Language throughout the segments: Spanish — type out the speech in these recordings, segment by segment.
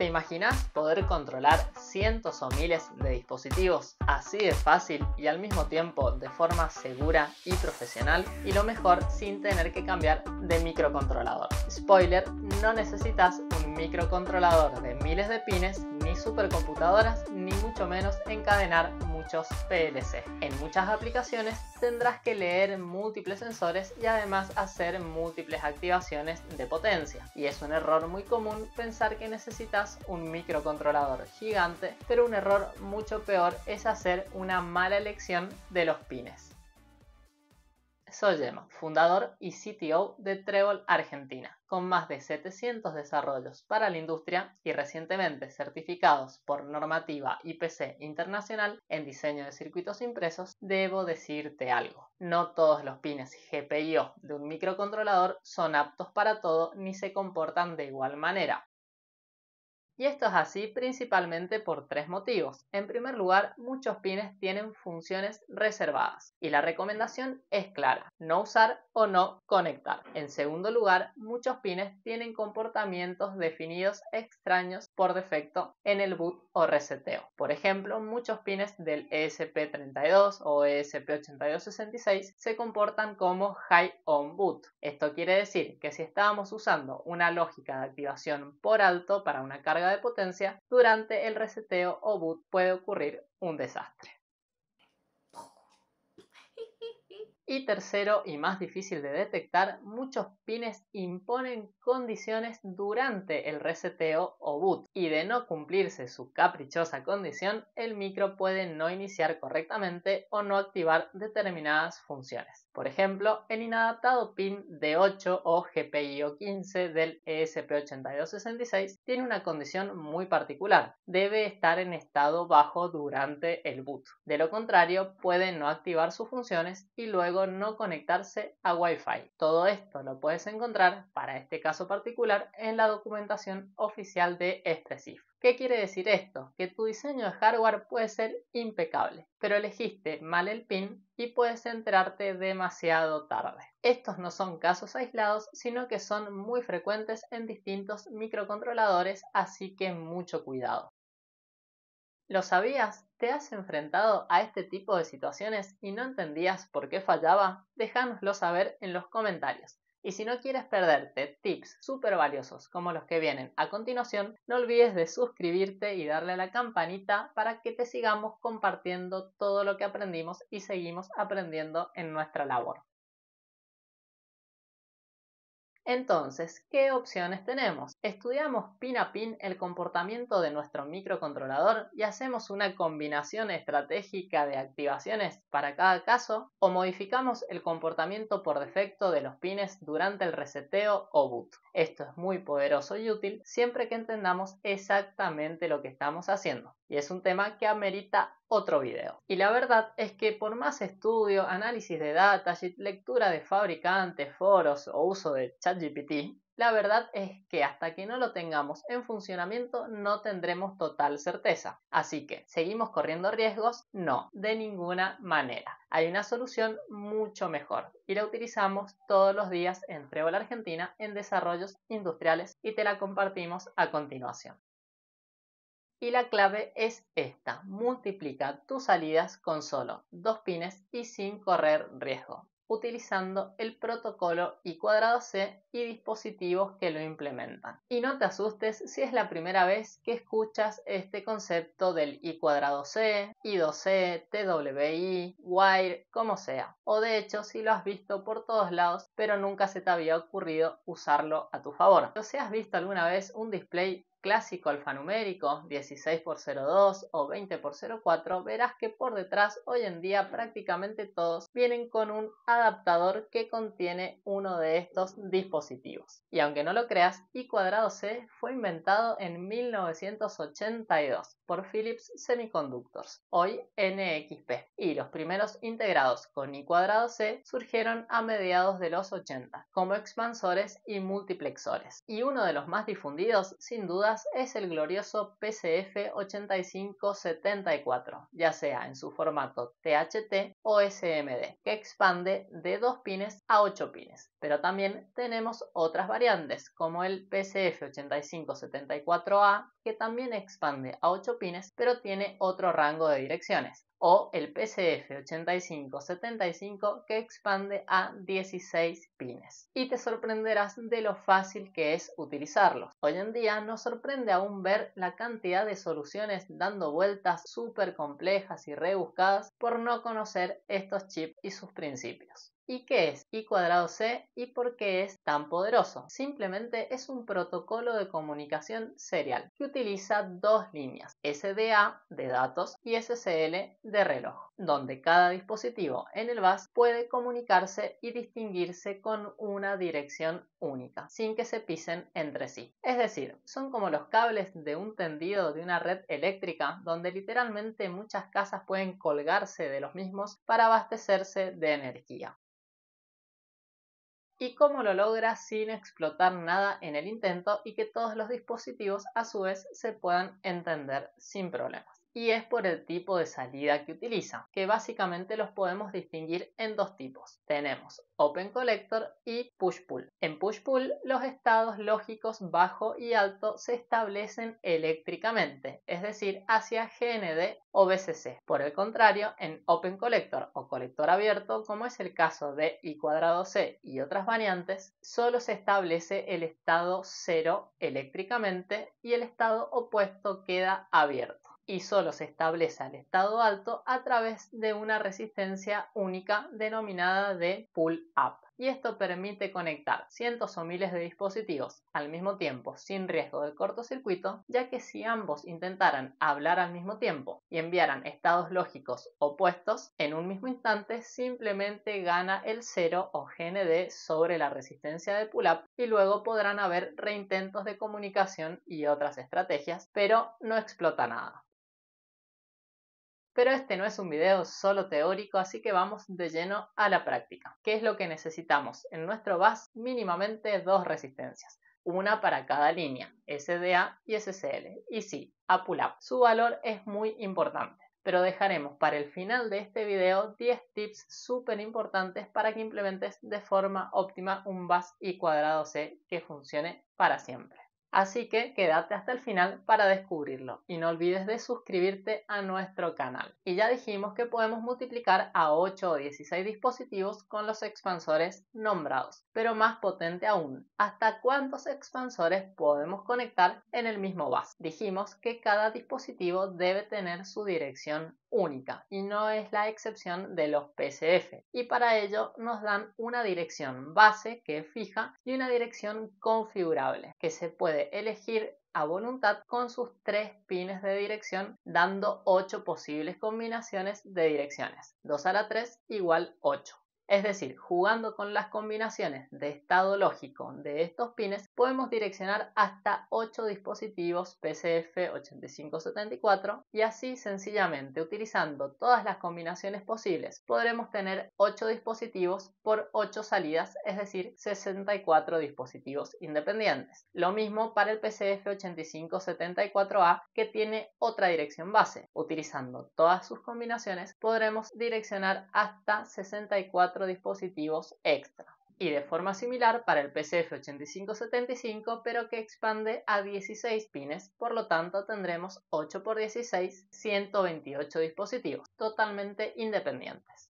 ¿Te imaginas poder controlar cientos o miles de dispositivos así de fácil y al mismo tiempo de forma segura y profesional? Y lo mejor sin tener que cambiar de microcontrolador. Spoiler, no necesitas un microcontrolador de miles de pines ni supercomputadoras ni mucho menos encadenar muchos PLC. En muchas aplicaciones tendrás que leer múltiples sensores y además hacer múltiples activaciones de potencia. Y es un error muy común pensar que necesitas un microcontrolador gigante, pero un error mucho peor es hacer una mala elección de los pines. Soy fundador y CTO de Trebol Argentina, con más de 700 desarrollos para la industria y recientemente certificados por normativa IPC internacional en diseño de circuitos impresos, debo decirte algo. No todos los pines GPIO de un microcontrolador son aptos para todo ni se comportan de igual manera. Y esto es así principalmente por tres motivos. En primer lugar, muchos pines tienen funciones reservadas y la recomendación es clara, no usar o no conectar. En segundo lugar, muchos pines tienen comportamientos definidos extraños por defecto en el boot o reseteo. Por ejemplo, muchos pines del ESP32 o ESP8266 se comportan como high on boot. Esto quiere decir que si estábamos usando una lógica de activación por alto para una carga de potencia, durante el reseteo o boot puede ocurrir un desastre. Y tercero y más difícil de detectar, muchos pines imponen condiciones durante el reseteo o boot y de no cumplirse su caprichosa condición, el micro puede no iniciar correctamente o no activar determinadas funciones. Por ejemplo, el inadaptado pin D8 o GPIO 15 del ESP8266 tiene una condición muy particular. Debe estar en estado bajo durante el boot. De lo contrario, puede no activar sus funciones y luego no conectarse a Wi-Fi. Todo esto lo puedes encontrar, para este caso particular, en la documentación oficial de Expressif. ¿Qué quiere decir esto? Que tu diseño de hardware puede ser impecable, pero elegiste mal el pin y puedes enterarte demasiado tarde. Estos no son casos aislados, sino que son muy frecuentes en distintos microcontroladores, así que mucho cuidado. ¿Lo sabías? ¿Te has enfrentado a este tipo de situaciones y no entendías por qué fallaba? Déjanoslo saber en los comentarios. Y si no quieres perderte tips súper valiosos como los que vienen a continuación, no olvides de suscribirte y darle a la campanita para que te sigamos compartiendo todo lo que aprendimos y seguimos aprendiendo en nuestra labor. Entonces, ¿qué opciones tenemos? Estudiamos pin a pin el comportamiento de nuestro microcontrolador y hacemos una combinación estratégica de activaciones para cada caso o modificamos el comportamiento por defecto de los pines durante el reseteo o boot. Esto es muy poderoso y útil siempre que entendamos exactamente lo que estamos haciendo y es un tema que amerita otro video. Y la verdad es que por más estudio, análisis de datasheet, lectura de fabricantes, foros o uso de ChatGPT, la verdad es que hasta que no lo tengamos en funcionamiento no tendremos total certeza. Así que, ¿seguimos corriendo riesgos? No, de ninguna manera. Hay una solución mucho mejor y la utilizamos todos los días en Trébol Argentina en desarrollos industriales y te la compartimos a continuación. Y la clave es esta, multiplica tus salidas con solo dos pines y sin correr riesgo, utilizando el protocolo I cuadrado C y dispositivos que lo implementan. Y no te asustes si es la primera vez que escuchas este concepto del I cuadrado C, I2C, TWI, Wire, como sea. O de hecho si lo has visto por todos lados pero nunca se te había ocurrido usarlo a tu favor. O si has visto alguna vez un display clásico alfanumérico 16x02 o 20x04 verás que por detrás hoy en día prácticamente todos vienen con un adaptador que contiene uno de estos dispositivos. Y aunque no lo creas, I cuadrado C fue inventado en 1982 por Philips Semiconductors, hoy NXP, y los primeros integrados con I cuadrado C surgieron a mediados de los 80 como expansores y multiplexores. Y uno de los más difundidos sin duda es el glorioso PCF8574, ya sea en su formato THT o SMD, que expande de 2 pines a 8 pines. Pero también tenemos otras variantes, como el PCF8574A, que también expande a 8 pines, pero tiene otro rango de direcciones o el PCF8575 que expande a 16 pines. Y te sorprenderás de lo fácil que es utilizarlos. Hoy en día nos sorprende aún ver la cantidad de soluciones dando vueltas súper complejas y rebuscadas por no conocer estos chips y sus principios. ¿Y qué es I cuadrado C y por qué es tan poderoso? Simplemente es un protocolo de comunicación serial que utiliza dos líneas, SDA de datos y SCL de reloj, donde cada dispositivo en el bus puede comunicarse y distinguirse con una dirección única, sin que se pisen entre sí. Es decir, son como los cables de un tendido de una red eléctrica donde literalmente muchas casas pueden colgarse de los mismos para abastecerse de energía y cómo lo logra sin explotar nada en el intento y que todos los dispositivos a su vez se puedan entender sin problemas y es por el tipo de salida que utiliza, que básicamente los podemos distinguir en dos tipos. Tenemos Open Collector y Push Pull. En Push Pull los estados lógicos bajo y alto se establecen eléctricamente, es decir, hacia GND o BCC. Por el contrario, en Open Collector o colector abierto, como es el caso de I cuadrado C y otras variantes, solo se establece el estado 0 eléctricamente y el estado opuesto queda abierto y solo se establece el estado alto a través de una resistencia única denominada de pull-up. Y esto permite conectar cientos o miles de dispositivos al mismo tiempo sin riesgo de cortocircuito, ya que si ambos intentaran hablar al mismo tiempo y enviaran estados lógicos opuestos en un mismo instante, simplemente gana el 0 o GND sobre la resistencia de pull-up y luego podrán haber reintentos de comunicación y otras estrategias, pero no explota nada. Pero este no es un video solo teórico, así que vamos de lleno a la práctica. ¿Qué es lo que necesitamos? En nuestro bus mínimamente dos resistencias, una para cada línea, SDA y SCL. Y sí, a pull-up. Su valor es muy importante pero dejaremos para el final de este video 10 tips súper importantes para que implementes de forma óptima un bus y cuadrado C que funcione para siempre. Así que quédate hasta el final para descubrirlo y no olvides de suscribirte a nuestro canal. Y ya dijimos que podemos multiplicar a 8 o 16 dispositivos con los expansores nombrados, pero más potente aún, ¿hasta cuántos expansores podemos conectar en el mismo bus? Dijimos que cada dispositivo debe tener su dirección única y no es la excepción de los PCF y para ello nos dan una dirección base que es fija y una dirección configurable que se puede elegir a voluntad con sus tres pines de dirección dando 8 posibles combinaciones de direcciones. 2 a la 3 igual 8 es decir, jugando con las combinaciones de estado lógico de estos pines, podemos direccionar hasta 8 dispositivos PCF8574 y así sencillamente utilizando todas las combinaciones posibles podremos tener 8 dispositivos por 8 salidas, es decir, 64 dispositivos independientes. Lo mismo para el PCF8574A que tiene otra dirección base. Utilizando todas sus combinaciones podremos direccionar hasta 64 dispositivos extra y de forma similar para el PCF8575 pero que expande a 16 pines, por lo tanto tendremos 8 x 16, 128 dispositivos totalmente independientes.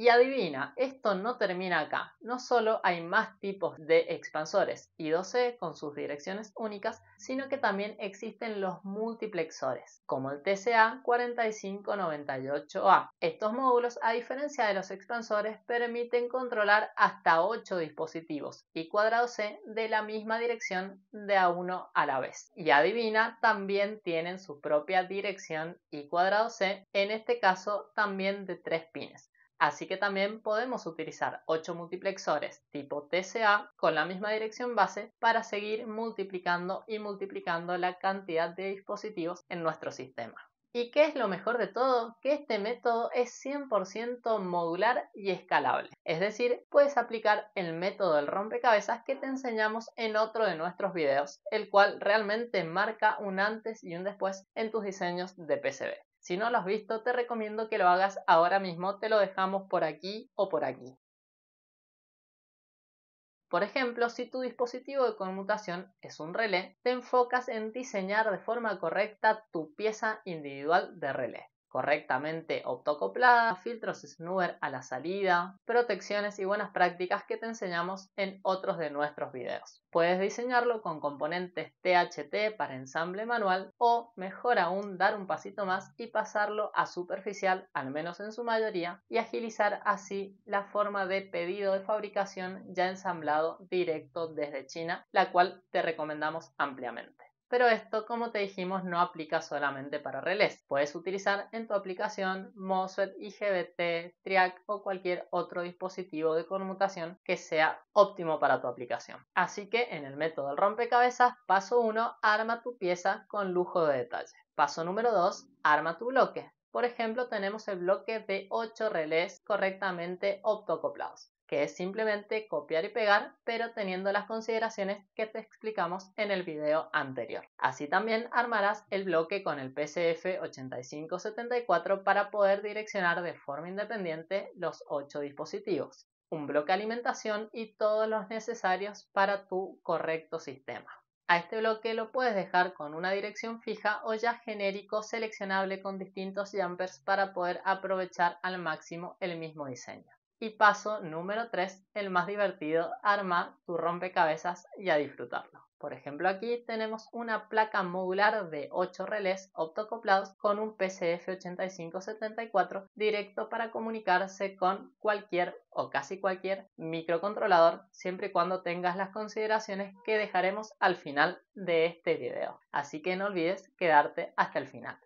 Y adivina, esto no termina acá. No solo hay más tipos de expansores I2C con sus direcciones únicas, sino que también existen los multiplexores, como el TCA 4598A. Estos módulos, a diferencia de los expansores, permiten controlar hasta 8 dispositivos y cuadrado C de la misma dirección de a uno a la vez. Y adivina, también tienen su propia dirección y cuadrado C, en este caso también de 3 pines. Así que también podemos utilizar 8 multiplexores tipo TCA con la misma dirección base para seguir multiplicando y multiplicando la cantidad de dispositivos en nuestro sistema. ¿Y qué es lo mejor de todo? Que este método es 100% modular y escalable. Es decir, puedes aplicar el método del rompecabezas que te enseñamos en otro de nuestros videos, el cual realmente marca un antes y un después en tus diseños de PCB. Si no lo has visto, te recomiendo que lo hagas ahora mismo, te lo dejamos por aquí o por aquí. Por ejemplo, si tu dispositivo de conmutación es un relé, te enfocas en diseñar de forma correcta tu pieza individual de relé correctamente optocoplada, filtros snoozer a la salida, protecciones y buenas prácticas que te enseñamos en otros de nuestros videos. Puedes diseñarlo con componentes THT para ensamble manual o, mejor aún, dar un pasito más y pasarlo a superficial, al menos en su mayoría, y agilizar así la forma de pedido de fabricación ya ensamblado directo desde China, la cual te recomendamos ampliamente. Pero esto, como te dijimos, no aplica solamente para relés. Puedes utilizar en tu aplicación MOSFET, IGBT, TRIAC o cualquier otro dispositivo de conmutación que sea óptimo para tu aplicación. Así que en el método del rompecabezas, paso 1, arma tu pieza con lujo de detalle. Paso número 2, arma tu bloque. Por ejemplo, tenemos el bloque de 8 relés correctamente optocoplados que es simplemente copiar y pegar, pero teniendo las consideraciones que te explicamos en el video anterior. Así también armarás el bloque con el PCF 8574 para poder direccionar de forma independiente los 8 dispositivos, un bloque alimentación y todos los necesarios para tu correcto sistema. A este bloque lo puedes dejar con una dirección fija o ya genérico seleccionable con distintos jumpers para poder aprovechar al máximo el mismo diseño. Y paso número 3, el más divertido, arma tu rompecabezas y a disfrutarlo. Por ejemplo, aquí tenemos una placa modular de 8 relés optocoplados con un PCF8574 directo para comunicarse con cualquier o casi cualquier microcontrolador siempre y cuando tengas las consideraciones que dejaremos al final de este video. Así que no olvides quedarte hasta el final.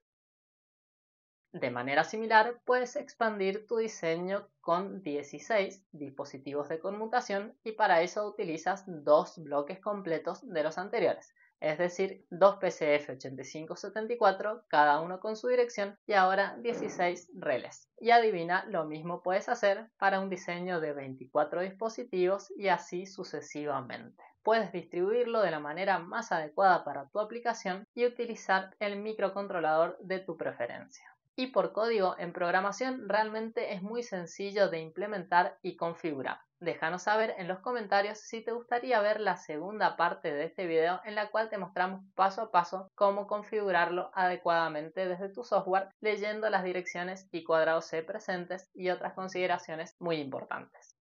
De manera similar, puedes expandir tu diseño con 16 dispositivos de conmutación y para eso utilizas dos bloques completos de los anteriores, es decir, dos PCF8574, cada uno con su dirección y ahora 16 relés. Y adivina, lo mismo puedes hacer para un diseño de 24 dispositivos y así sucesivamente puedes distribuirlo de la manera más adecuada para tu aplicación y utilizar el microcontrolador de tu preferencia. Y por código en programación realmente es muy sencillo de implementar y configurar. Déjanos saber en los comentarios si te gustaría ver la segunda parte de este video en la cual te mostramos paso a paso cómo configurarlo adecuadamente desde tu software leyendo las direcciones y cuadrados C presentes y otras consideraciones muy importantes.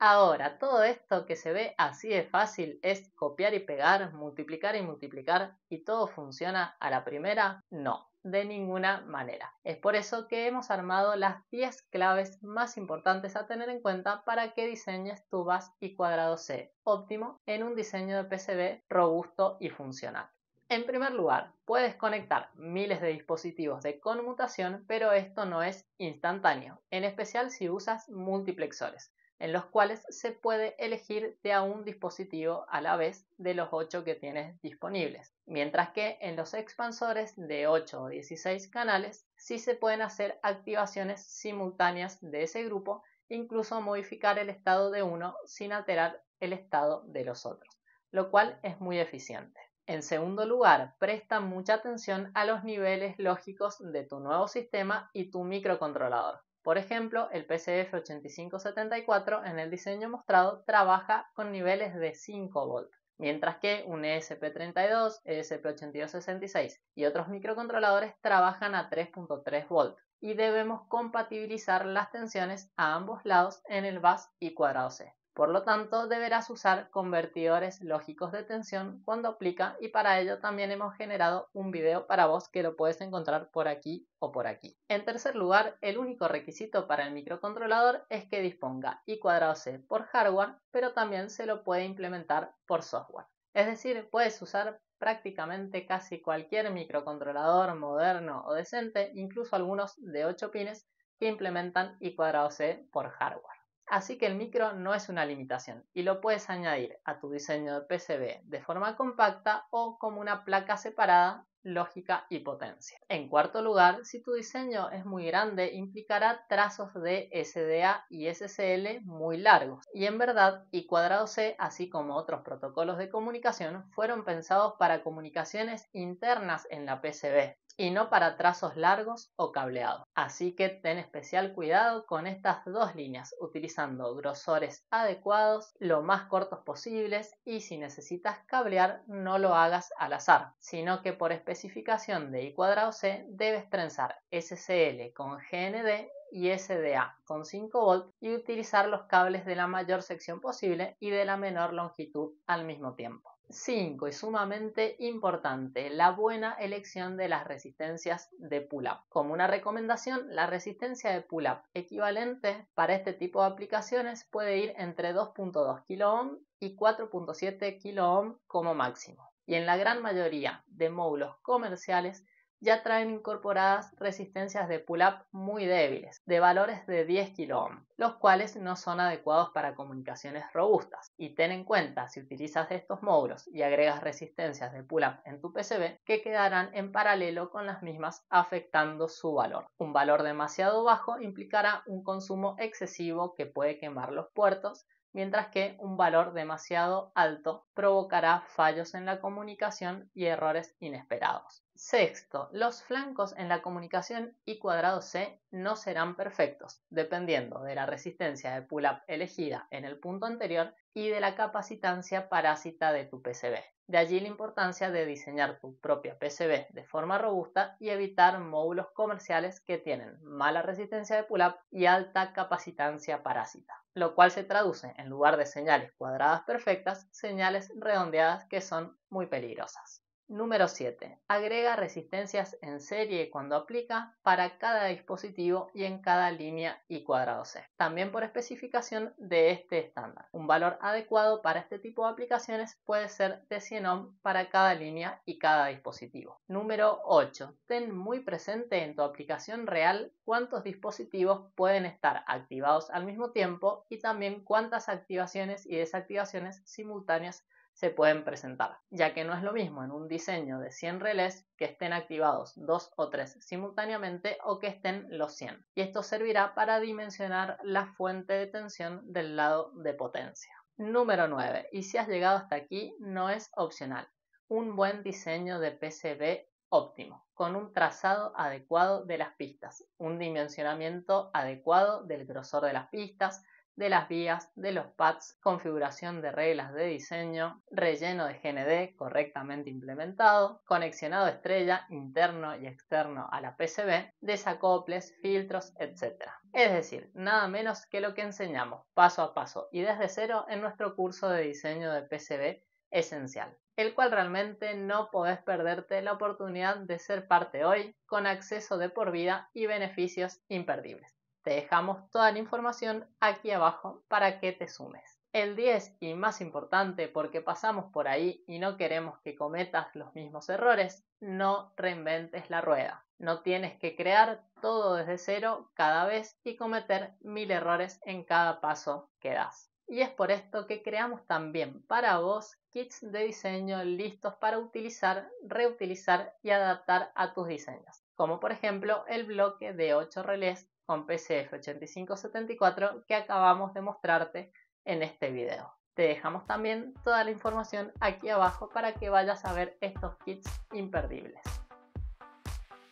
Ahora, todo esto que se ve así de fácil es copiar y pegar, multiplicar y multiplicar y todo funciona a la primera? No, de ninguna manera. Es por eso que hemos armado las 10 claves más importantes a tener en cuenta para que diseñes tu bus y cuadrado C óptimo en un diseño de PCB robusto y funcional. En primer lugar, puedes conectar miles de dispositivos de conmutación, pero esto no es instantáneo, en especial si usas multiplexores en los cuales se puede elegir de a un dispositivo a la vez de los 8 que tienes disponibles, mientras que en los expansores de 8 o 16 canales sí se pueden hacer activaciones simultáneas de ese grupo, incluso modificar el estado de uno sin alterar el estado de los otros, lo cual es muy eficiente. En segundo lugar, presta mucha atención a los niveles lógicos de tu nuevo sistema y tu microcontrolador. Por ejemplo, el PCF8574 en el diseño mostrado trabaja con niveles de 5 volt, mientras que un ESP32, ESP8266 y otros microcontroladores trabajan a 3.3 volt y debemos compatibilizar las tensiones a ambos lados en el bus y cuadrado C. Por lo tanto, deberás usar convertidores lógicos de tensión cuando aplica y para ello también hemos generado un video para vos que lo puedes encontrar por aquí o por aquí. En tercer lugar, el único requisito para el microcontrolador es que disponga I cuadrado C por hardware, pero también se lo puede implementar por software. Es decir, puedes usar prácticamente casi cualquier microcontrolador moderno o decente, incluso algunos de 8 pines que implementan I cuadrado C por hardware. Así que el micro no es una limitación y lo puedes añadir a tu diseño de PCB de forma compacta o como una placa separada lógica y potencia. En cuarto lugar, si tu diseño es muy grande, implicará trazos de SDA y SCL muy largos. Y en verdad, y cuadrado C, así como otros protocolos de comunicación, fueron pensados para comunicaciones internas en la PCB, y no para trazos largos o cableados. Así que ten especial cuidado con estas dos líneas, utilizando grosores adecuados, lo más cortos posibles y si necesitas cablear no lo hagas al azar, sino que por especificación de I cuadrado C debes trenzar SCL con GND y SDA con 5 volt y utilizar los cables de la mayor sección posible y de la menor longitud al mismo tiempo. 5. Y sumamente importante, la buena elección de las resistencias de pull-up. Como una recomendación, la resistencia de pull-up equivalente para este tipo de aplicaciones puede ir entre 2.2 kΩ y 4.7 kΩ como máximo. Y en la gran mayoría de módulos comerciales ya traen incorporadas resistencias de pull-up muy débiles, de valores de 10 kΩ, los cuales no son adecuados para comunicaciones robustas. Y ten en cuenta, si utilizas estos módulos y agregas resistencias de pull-up en tu PCB, que quedarán en paralelo con las mismas afectando su valor. Un valor demasiado bajo implicará un consumo excesivo que puede quemar los puertos, mientras que un valor demasiado alto provocará fallos en la comunicación y errores inesperados. Sexto, los flancos en la comunicación I cuadrado C no serán perfectos, dependiendo de la resistencia de pull-up elegida en el punto anterior y de la capacitancia parásita de tu PCB. De allí la importancia de diseñar tu propia PCB de forma robusta y evitar módulos comerciales que tienen mala resistencia de pull-up y alta capacitancia parásita, lo cual se traduce en lugar de señales cuadradas perfectas, señales redondeadas que son muy peligrosas. Número 7. Agrega resistencias en serie cuando aplica para cada dispositivo y en cada línea y cuadrado C. También por especificación de este estándar. Un valor adecuado para este tipo de aplicaciones puede ser de 100 ohm para cada línea y cada dispositivo. Número 8. Ten muy presente en tu aplicación real cuántos dispositivos pueden estar activados al mismo tiempo y también cuántas activaciones y desactivaciones simultáneas se pueden presentar, ya que no es lo mismo en un diseño de 100 relés que estén activados dos o tres simultáneamente o que estén los 100. Y esto servirá para dimensionar la fuente de tensión del lado de potencia. Número 9. Y si has llegado hasta aquí, no es opcional. Un buen diseño de PCB óptimo, con un trazado adecuado de las pistas, un dimensionamiento adecuado del grosor de las pistas, de las vías, de los pads, configuración de reglas de diseño, relleno de GND correctamente implementado, conexionado estrella interno y externo a la PCB, desacoples, filtros, etc. Es decir, nada menos que lo que enseñamos paso a paso y desde cero en nuestro curso de diseño de PCB esencial, el cual realmente no podés perderte la oportunidad de ser parte hoy con acceso de por vida y beneficios imperdibles. Te dejamos toda la información aquí abajo para que te sumes. El 10 y más importante porque pasamos por ahí y no queremos que cometas los mismos errores, no reinventes la rueda. No tienes que crear todo desde cero cada vez y cometer mil errores en cada paso que das. Y es por esto que creamos también para vos kits de diseño listos para utilizar, reutilizar y adaptar a tus diseños, como por ejemplo el bloque de 8 relés con PCF8574 que acabamos de mostrarte en este video. Te dejamos también toda la información aquí abajo para que vayas a ver estos kits imperdibles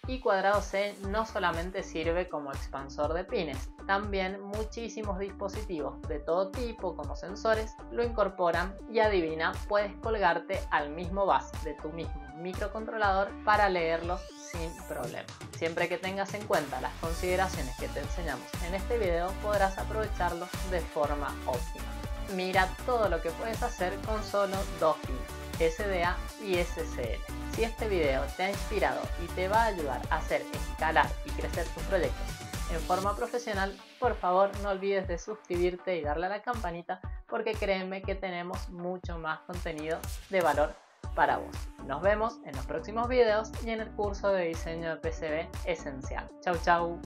y cuadrado C no solamente sirve como expansor de pines, también muchísimos dispositivos de todo tipo como sensores lo incorporan y adivina, puedes colgarte al mismo bus de tu mismo microcontrolador para leerlos sin problema. Siempre que tengas en cuenta las consideraciones que te enseñamos en este video podrás aprovecharlos de forma óptima. Mira todo lo que puedes hacer con solo dos pins, SDA y SCL. Si este video te ha inspirado y te va a ayudar a hacer escalar y crecer tus proyectos en forma profesional, por favor no olvides de suscribirte y darle a la campanita porque créeme que tenemos mucho más contenido de valor para vos. Nos vemos en los próximos videos y en el curso de diseño de PCB esencial. Chau chau.